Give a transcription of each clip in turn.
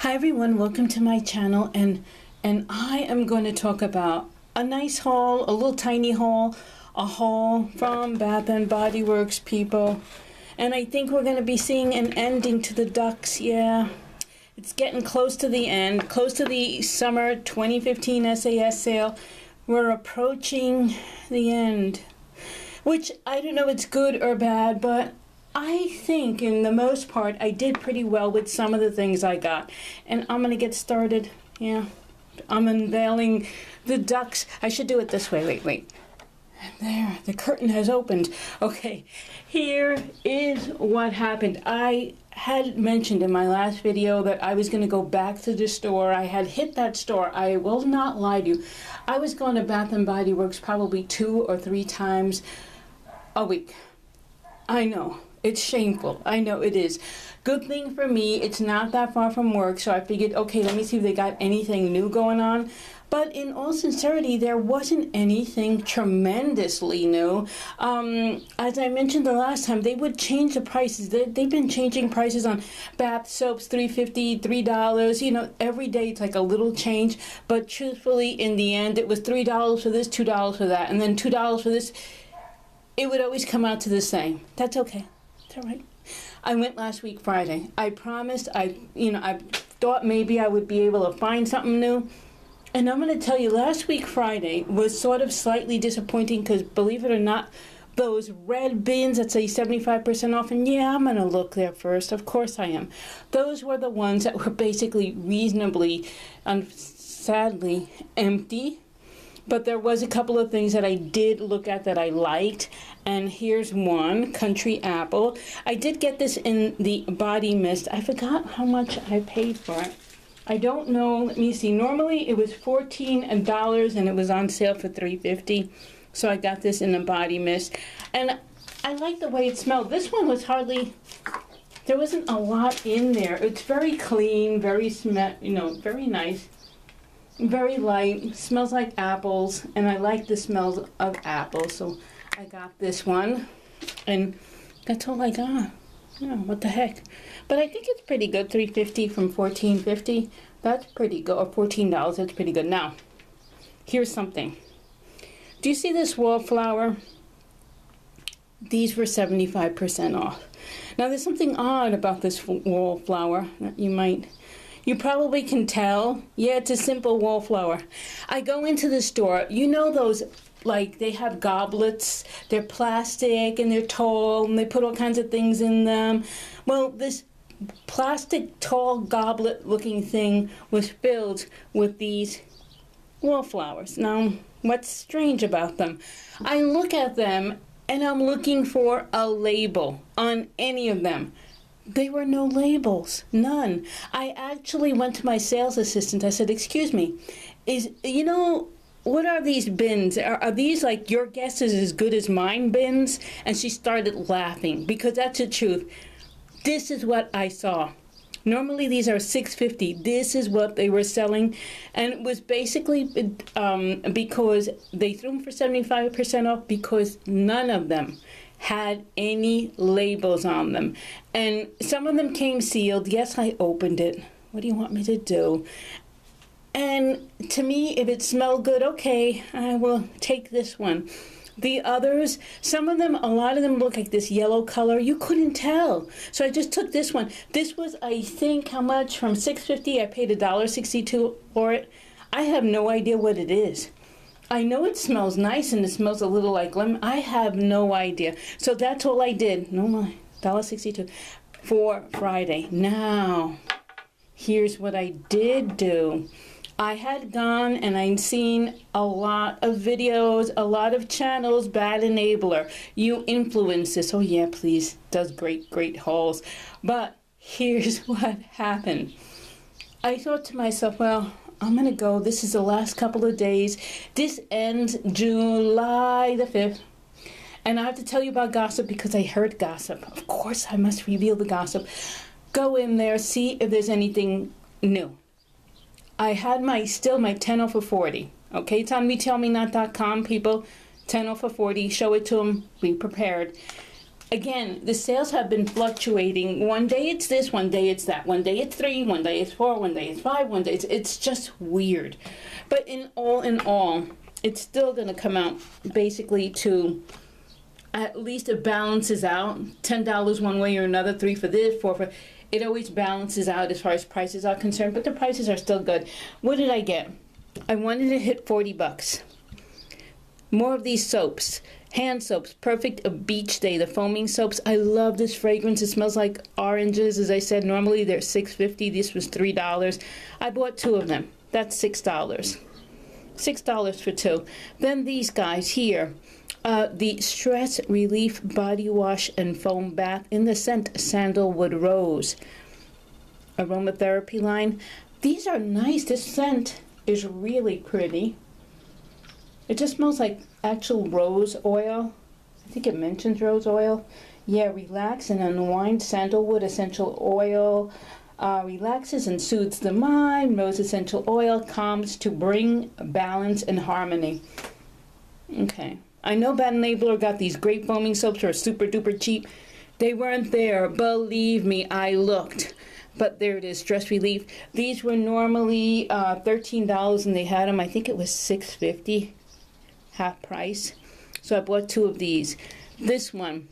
Hi everyone, welcome to my channel and and I am going to talk about a nice haul, a little tiny haul, a haul from Bath and Body Works people. And I think we're going to be seeing an ending to the ducks. Yeah. It's getting close to the end, close to the summer 2015 SAS sale. We're approaching the end. Which I don't know if it's good or bad, but I think, in the most part, I did pretty well with some of the things I got. And I'm going to get started. Yeah. I'm unveiling the ducks. I should do it this way. Wait, wait. There, the curtain has opened. Okay, here is what happened. I had mentioned in my last video that I was going to go back to the store. I had hit that store. I will not lie to you. I was going to Bath and Body Works probably two or three times a week. I know. It's shameful. I know it is. Good thing for me, it's not that far from work, so I figured, okay, let me see if they got anything new going on. But in all sincerity, there wasn't anything tremendously new. Um, as I mentioned the last time, they would change the prices. They, they've been changing prices on bath soaps, three fifty, three dollars. You know, every day it's like a little change. But truthfully, in the end, it was three dollars for this, two dollars for that, and then two dollars for this. It would always come out to the same. That's okay. It's all right. I went last week Friday. I promised. I, you know, I thought maybe I would be able to find something new. And I'm going to tell you, last week Friday was sort of slightly disappointing because, believe it or not, those red bins that say 75% off, and yeah, I'm going to look there first. Of course I am. Those were the ones that were basically reasonably, and sadly, empty but there was a couple of things that I did look at that I liked. And here's one, Country Apple. I did get this in the body mist. I forgot how much I paid for it. I don't know. Let me see. Normally it was $14 and it was on sale for $3.50. So I got this in the body mist. And I like the way it smelled. This one was hardly there wasn't a lot in there. It's very clean, very smell, you know, very nice very light, smells like apples, and I like the smells of apples, so I got this one, and that's all I got. Yeah, what the heck? But I think it's pretty good. 350 from 1450. That's pretty good. Or uh, $14. That's pretty good. Now, here's something. Do you see this wallflower? These were 75% off. Now, there's something odd about this wallflower that you might you probably can tell. Yeah, it's a simple wallflower. I go into the store. You know those like they have goblets. They're plastic and they're tall and they put all kinds of things in them. Well, this plastic tall goblet looking thing was filled with these wallflowers. Now, what's strange about them? I look at them and I'm looking for a label on any of them. There were no labels, none. I actually went to my sales assistant. I said, "Excuse me, is you know what are these bins? Are, are, these like your guess is as good as mine bins?" And she started laughing because that's the truth. This is what I saw. Normally these are 650. This is what they were selling, and it was basically um, because they threw them for 75% off because none of them had any labels on them. And some of them came sealed. Yes, I opened it. What do you want me to do? And to me, if it smelled good, okay, I will take this one. The others, some of them, a lot of them look like this yellow color. You couldn't tell. So I just took this one. This was, I think, how much? From 6.50, I paid $1.62 for it. I have no idea what it is. I know it smells nice and it smells a little like lemon. I have no idea. So that's all I did. No lie. $1.62 for Friday. Now, here's what I did do. I had gone and I'd seen a lot of videos, a lot of channels, Bad Enabler. You influence this. Oh yeah, please. Does great, great hauls. But here's what happened. I thought to myself, well, I'm going to go. This is the last couple of days. This ends July the 5th. And I have to tell you about gossip because I heard gossip. Of course, I must reveal the gossip. Go in there, see if there's anything new. I had my still my 10 off of 40. Okay, it's on retailmenot.com, people. 10 off of 40. Show it to them. Be prepared. Again, the sales have been fluctuating. One day it's this, one day it's that. One day it's three, one day it's four, one day it's five, one day it's it's just weird. But in all in all, it's still going to come out basically to at least it balances out. Ten dollars one way or another, three for this, four for. It always balances out as far as prices are concerned, but the prices are still good. What did I get? I wanted to hit forty bucks. More of these soaps. Hand soaps, perfect a beach day. The foaming soaps. I love this fragrance. It smells like oranges. As I said, normally they're six fifty. This was three dollars. I bought two of them. That's six dollars. Six dollars for two. Then these guys here. Uh, the Stress Relief Body Wash and Foam Bath in the scent Sandalwood Rose. Aromatherapy line. These are nice. This scent is really pretty. It just smells like actual rose oil. I think it mentions rose oil. Yeah, relax and unwind sandalwood essential oil. Uh, relaxes and soothes the mind. Rose essential oil calms to bring balance and harmony. Okay. I know Bad Enabler got these great foaming soaps are super duper cheap. They weren't there. Believe me, I looked. But there it is, stress relief. These were normally uh, $13 and they had them, I think it was six fifty half price. So I bought two of these. This one,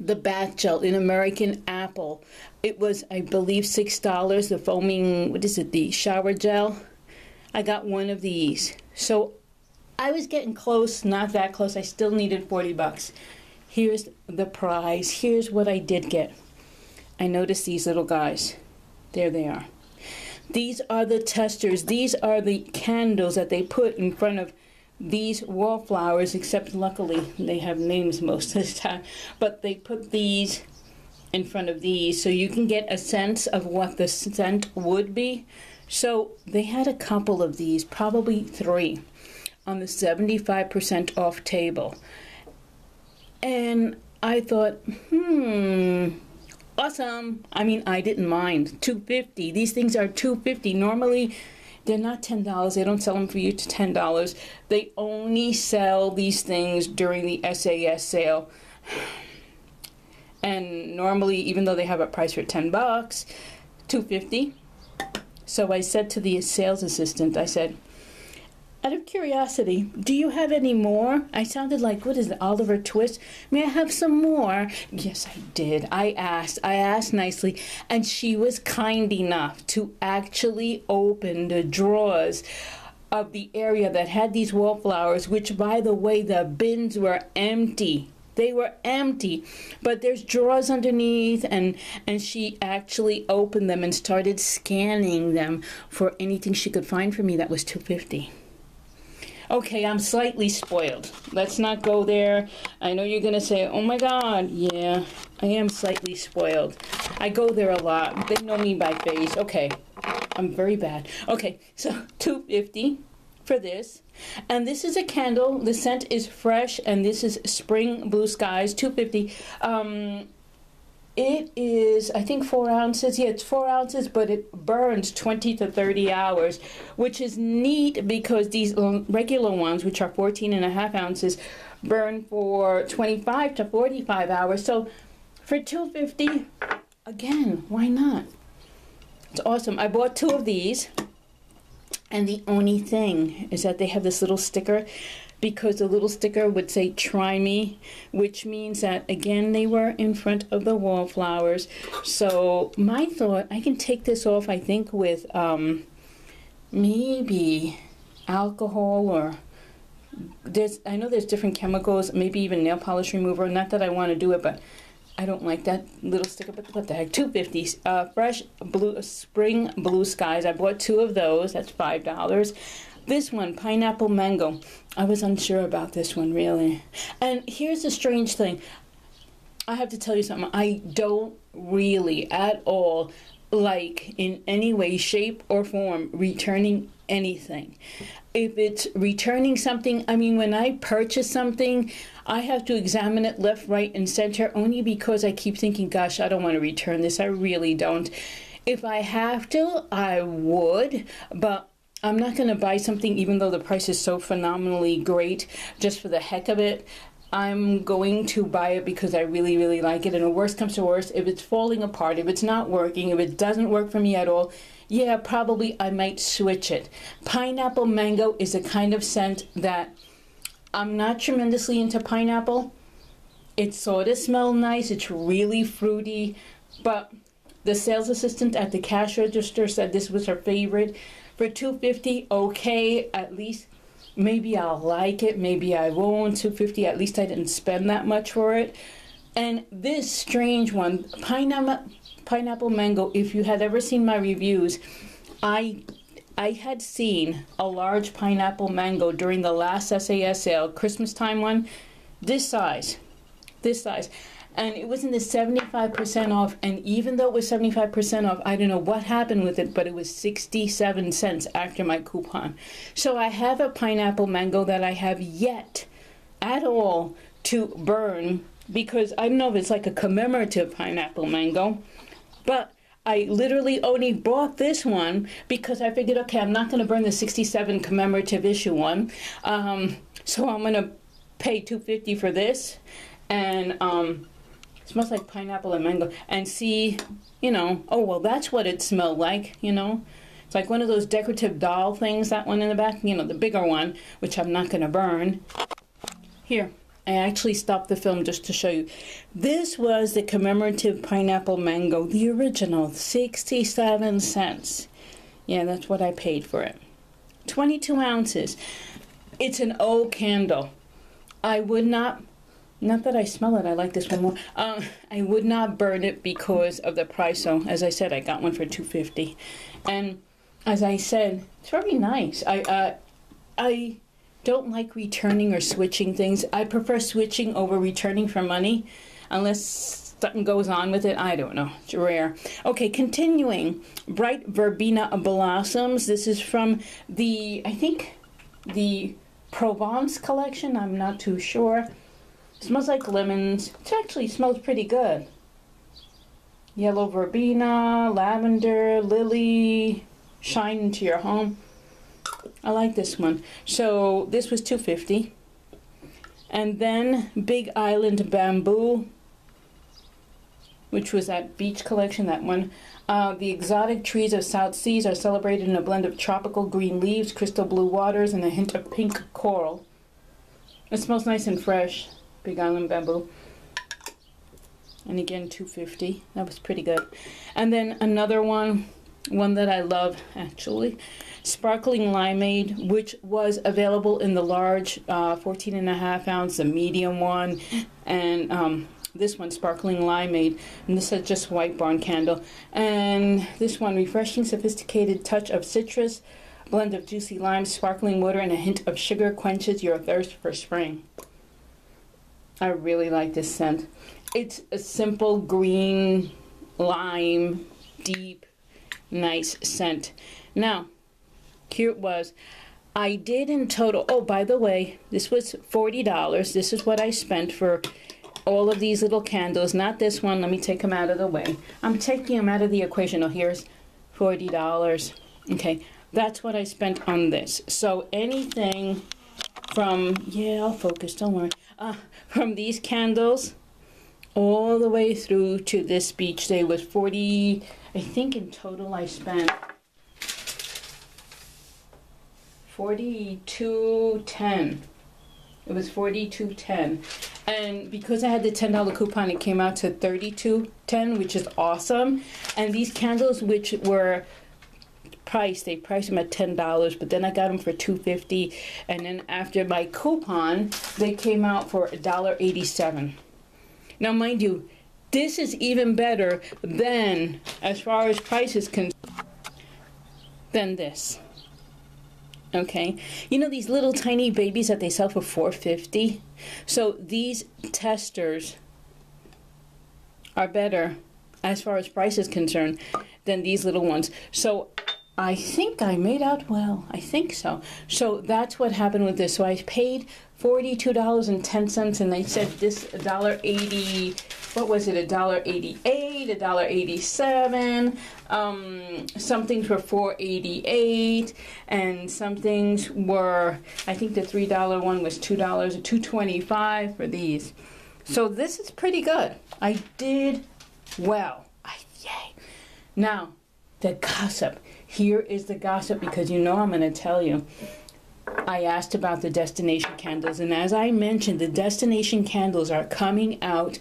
the bath gel in American Apple. It was, I believe, six dollars. The foaming, what is it? The shower gel. I got one of these. So I was getting close, not that close. I still needed forty bucks. Here's the prize. Here's what I did get. I noticed these little guys. There they are. These are the testers. These are the candles that they put in front of these wallflowers, except luckily they have names most of the time, but they put these in front of these so you can get a sense of what the scent would be. So they had a couple of these, probably three, on the 75% off table. And I thought, hmm, awesome. I mean, I didn't mind. 250. These things are 250. Normally they're not ten dollars. They don't sell them for you to ten dollars. They only sell these things during the SAS sale. And normally, even though they have a price for ten bucks, two fifty. So I said to the sales assistant, I said, out of curiosity, do you have any more? I sounded like, what is it, Oliver Twist? May I have some more? Yes, I did. I asked. I asked nicely. And she was kind enough to actually open the drawers of the area that had these wallflowers, which, by the way, the bins were empty they were empty but there's drawers underneath and and she actually opened them and started scanning them for anything she could find for me that was 250 Okay, I'm slightly spoiled. Let's not go there. I know you're going to say, oh my God, yeah, I am slightly spoiled. I go there a lot. They know me by face. Okay, I'm very bad. Okay, so 250 for this. And this is a candle. The scent is fresh, and this is Spring Blue Skies, 250. Um, it is, I think, four ounces. Yeah, it's four ounces, but it burns 20 to 30 hours, which is neat because these regular ones, which are 14 and a half ounces, burn for 25 to 45 hours. So for 250, again, why not? It's awesome. I bought two of these. And the only thing is that they have this little sticker because the little sticker would say try me which means that again they were in front of the wallflowers so my thought i can take this off i think with um, maybe alcohol or there's i know there's different chemicals maybe even nail polish remover not that i want to do it but I don't like that little sticker, but what the heck? Two fifty. Uh, fresh blue spring blue skies. I bought two of those. That's five dollars. This one, pineapple mango. I was unsure about this one, really. And here's the strange thing. I have to tell you something. I don't really at all like in any way, shape, or form returning anything. If it's returning something, I mean, when I purchase something, I have to examine it left, right, and center only because I keep thinking, gosh, I don't want to return this. I really don't. If I have to, I would, but I'm not going to buy something even though the price is so phenomenally great just for the heck of it. I'm going to buy it because I really, really like it. And the worst comes to worst, if it's falling apart, if it's not working, if it doesn't work for me at all, yeah, probably I might switch it. Pineapple mango is a kind of scent that I'm not tremendously into pineapple. It sort of smells nice. It's really fruity, but the sales assistant at the cash register said this was her favorite. For 250, okay, at least maybe I'll like it, maybe I won't. 250, at least I didn't spend that much for it. And this strange one, pineapple pineapple mango, if you had ever seen my reviews, I I had seen a large pineapple mango during the last SAS sale, Christmas time one, this size. This size and it was in the 75% off and even though it was 75% off i don't know what happened with it but it was 67 cents after my coupon so i have a pineapple mango that i have yet at all to burn because i don't know if it's like a commemorative pineapple mango but I literally only bought this one because I figured, okay, I'm not going to burn the 67 commemorative issue one. Um, so I'm going to pay 250 for this. And um, smells like pineapple and mango. And see, you know, oh, well, that's what it smelled like, you know. It's like one of those decorative doll things, that one in the back, you know, the bigger one, which I'm not going to burn. Here, I actually stopped the film just to show you. This was the commemorative pineapple mango, the original, 67 cents. Yeah, that's what I paid for it. 22 ounces. It's an old candle. I would not not that I smell it, I like this one more. Um, I would not burn it because of the price. So, as I said, I got one for two fifty, and as I said, it's very nice. I uh, I don't like returning or switching things. I prefer switching over returning for money, unless something goes on with it. I don't know. It's rare. Okay, continuing. Bright Verbena Blossoms. This is from the I think the Provence collection. I'm not too sure. Smells like lemons. It actually smells pretty good. Yellow verbena, lavender, lily, shine into your home. I like this one. So this was 250 And then Big Island Bamboo, which was that beach collection, that one. Uh, the exotic trees of South Seas are celebrated in a blend of tropical green leaves, crystal blue waters, and a hint of pink coral. It smells nice and fresh. Big Island Bamboo. And again, 250. That was pretty good. And then another one, one that I love actually, Sparkling Limeade, which was available in the large uh, 14 and a half ounce, the medium one, and um, this one, Sparkling Limeade. And this is just White Barn Candle. And this one, Refreshing Sophisticated Touch of Citrus, blend of juicy lime, sparkling water, and a hint of sugar quenches your thirst for spring. I really like this scent. It's a simple green lime, deep, nice scent. Now, here it was. I did in total, oh, by the way, this was $40. This is what I spent for all of these little candles. Not this one. Let me take them out of the way. I'm taking them out of the equation. Oh, here's $40. Okay, that's what I spent on this. So anything from, yeah, I'll focus, don't worry uh, from these candles all the way through to this beach. Day was 40 I think in total I spent 42.10 it was 42.10 and because I had the $10 coupon it came out to 32.10 which is awesome. And these candles which were price. They priced them at ten dollars, but then I got them for two fifty, and then after my coupon, they came out for a dollar eighty-seven. Now, mind you, this is even better than, as far as prices can, than this. Okay, you know these little tiny babies that they sell for four fifty. So these testers are better as far as price is concerned than these little ones. So I think I made out well. I think so. So that's what happened with this. So I paid forty-two dollars and ten cents, and they said this dollar eighty. What was it? A dollar eighty-eight, a dollar eighty-seven. Um, some things were four eighty-eight, and some things were. I think the three dollar one was two dollars, two twenty-five for these. So this is pretty good. I did well. I yay. Now the gossip. Here is the gossip because you know I'm going to tell you. I asked about the destination candles, and as I mentioned, the destination candles are coming out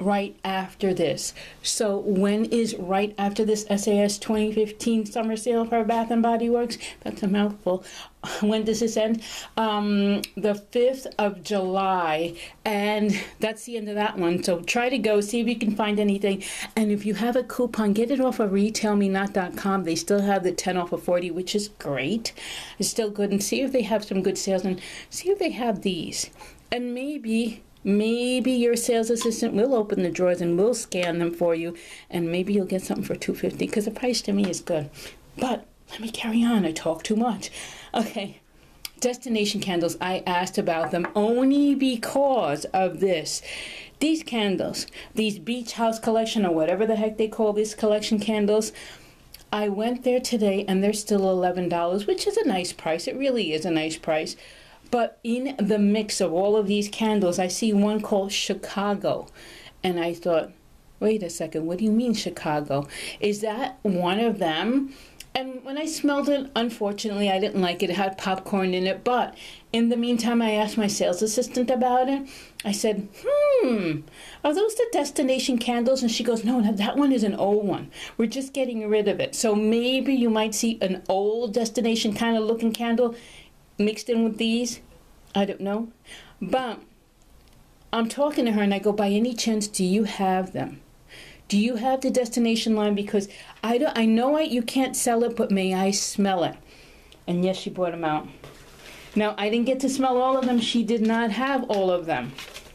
right after this. So, when is right after this SAS 2015 summer sale for Bath and Body Works? That's a mouthful. When does this end? Um, the 5th of July, and that's the end of that one. So, try to go see if you can find anything. And if you have a coupon, get it off of retailmenot.com. They still have the 10 off of 40, which is great. It's still good. And see if they have some good sales and see if they have these. And maybe maybe your sales assistant will open the drawers and will scan them for you and maybe you'll get something for 250 because the price to me is good. But let me carry on. I talk too much. Okay. Destination candles, I asked about them only because of this. These candles, these beach house collection or whatever the heck they call these collection candles, I went there today and they're still $11, which is a nice price. It really is a nice price. But in the mix of all of these candles, I see one called Chicago. And I thought, wait a second, what do you mean Chicago? Is that one of them? And when I smelled it, unfortunately, I didn't like it. It had popcorn in it. But in the meantime, I asked my sales assistant about it. I said, hmm, are those the destination candles? And she goes, no, that one is an old one. We're just getting rid of it. So maybe you might see an old destination kind of looking candle mixed in with these. I don't know. But I'm talking to her and I go, by any chance, do you have them? Do you have the destination line? Because I, don't, I know I, you can't sell it, but may I smell it? And yes, she brought them out. Now, I didn't get to smell all of them. She did not have all of them.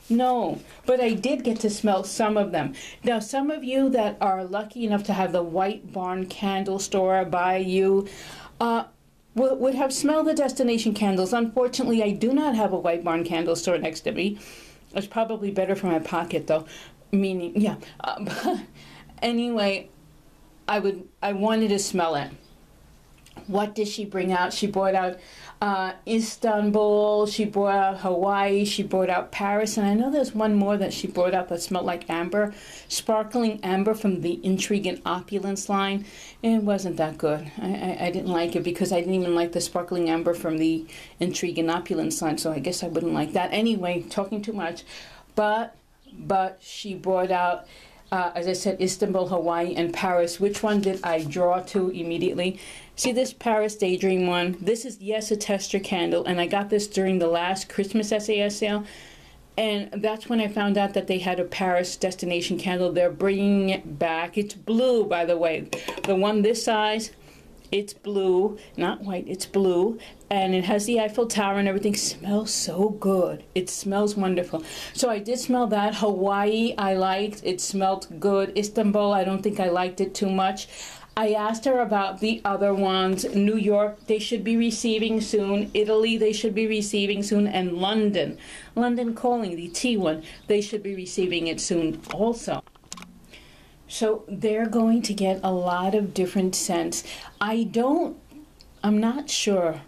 No, but I did get to smell some of them. Now, some of you that are lucky enough to have the White Barn Candle Store by you uh, would have smelled the destination candles. Unfortunately, I do not have a White Barn Candle Store next to me. It's probably better for my pocket, though meaning yeah. Uh, anyway i would i wanted to smell it. What did she bring out? She brought out uh, istanbul she brought out hawaii she brought out paris and i know there's one more that she brought out that smelled like amber sparkling amber from the intrigue and opulence line. It wasn't that good. I, I, I didn't like it because i didn't even like the sparkling amber from the intrigue and opulence line so i guess i wouldn't like that. Anyway talking too much. But but she brought out, uh, as I said, Istanbul, Hawaii, and Paris. Which one did I draw to immediately? See this Paris Daydream one? This is, yes, a tester candle, and I got this during the last Christmas SAS sale. And that's when I found out that they had a Paris destination candle. They're bringing it back. It's blue, by the way. The one this size it's blue, not white, it's blue, and it has the Eiffel Tower and everything. Smells so good. It smells wonderful. So I did smell that. Hawaii, I liked. It smelled good. Istanbul, I don't think I liked it too much. I asked her about the other ones. New York, they should be receiving soon. Italy, they should be receiving soon. And London, London Calling, the T one, they should be receiving it soon also. So they're going to get a lot of different scents. I don't, I'm not sure.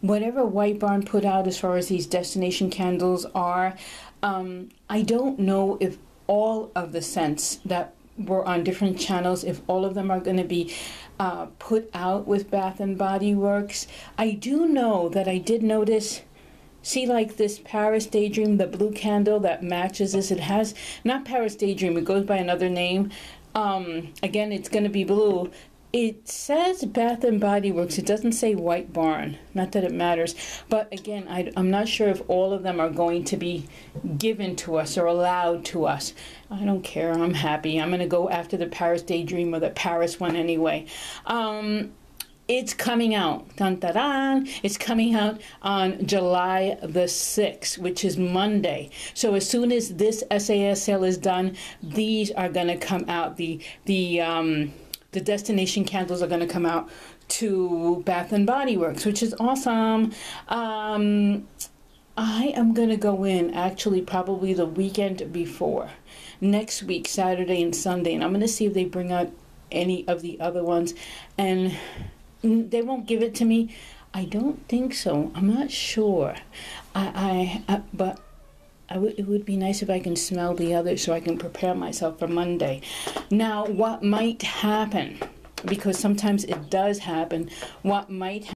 Whatever White Barn put out as far as these destination candles are, um, I don't know if all of the scents that were on different channels, if all of them are going to be uh, put out with Bath and Body Works. I do know that I did notice See, like this Paris Daydream, the blue candle that matches this. It has, not Paris Daydream, it goes by another name, um, again, it's going to be blue. It says Bath and Body Works. It doesn't say White Barn. Not that it matters. But again, I, am not sure if all of them are going to be given to us or allowed to us. I don't care. I'm happy. I'm going to go after the Paris Daydream or the Paris one anyway. Um, it's coming out. Dun, dun, dun. It's coming out on July the 6th, which is Monday. So as soon as this SAS sale is done, these are going to come out. The the um, the destination candles are going to come out to Bath and Body Works, which is awesome. Um, I am going to go in actually probably the weekend before next week, Saturday and Sunday, and I'm going to see if they bring out any of the other ones. And they won't give it to me. I don't think so. I'm not sure. I, I, I but I w- it would be nice if I can smell the others so I can prepare myself for Monday. Now, what might happen? Because sometimes it does happen. What might